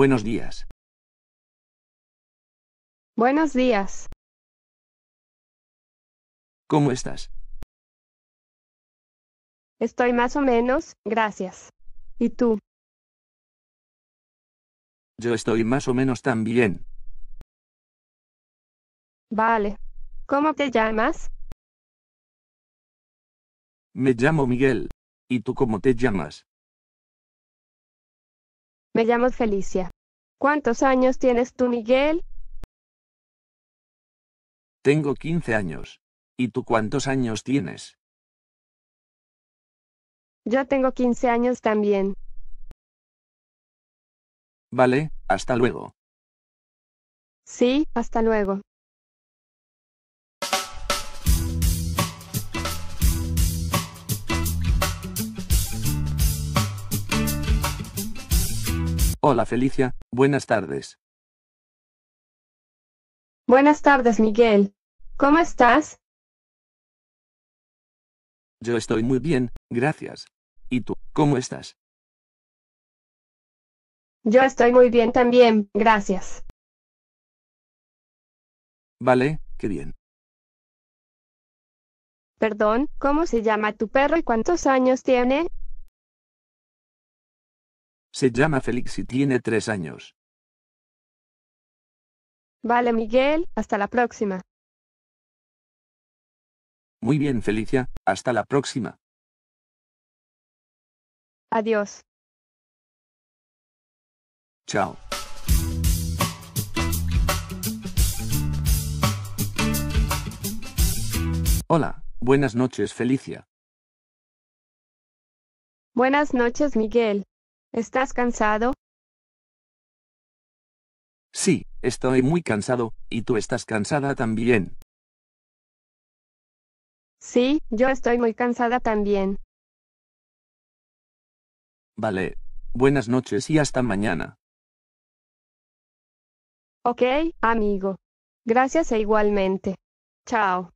Buenos días. Buenos días. ¿Cómo estás? Estoy más o menos, gracias. ¿Y tú? Yo estoy más o menos tan bien. Vale. ¿Cómo te llamas? Me llamo Miguel. ¿Y tú cómo te llamas? Me llamo Felicia. ¿Cuántos años tienes tú, Miguel? Tengo 15 años. ¿Y tú cuántos años tienes? Yo tengo 15 años también. Vale, hasta luego. Sí, hasta luego. Hola Felicia, buenas tardes. Buenas tardes, Miguel. ¿Cómo estás? Yo estoy muy bien, gracias. ¿Y tú, cómo estás? Yo estoy muy bien también, gracias. Vale, qué bien. Perdón, ¿cómo se llama tu perro y cuántos años tiene? Se llama Félix y tiene tres años. Vale, Miguel, hasta la próxima. Muy bien Felicia, hasta la próxima. Adiós. Chao. Hola, buenas noches Felicia. Buenas noches, Miguel. ¿Estás cansado? Sí, estoy muy cansado, y tú estás cansada también. Sí, yo estoy muy cansada también. Vale. Buenas noches y hasta mañana. Ok, amigo. Gracias e igualmente. Chao.